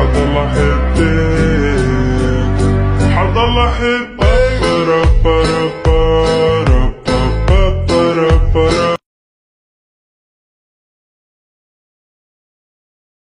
حضل احبك حضل احبك